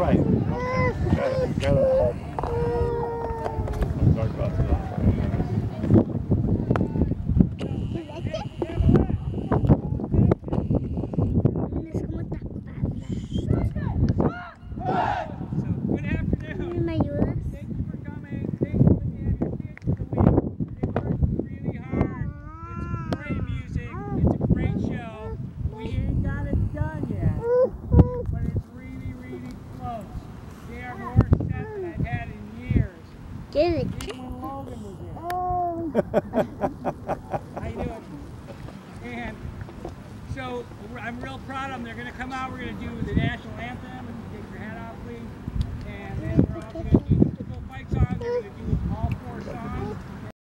right. Okay. Got it. Got it. Get it. And so I'm real proud of them. They're going to come out. We're going to do the national.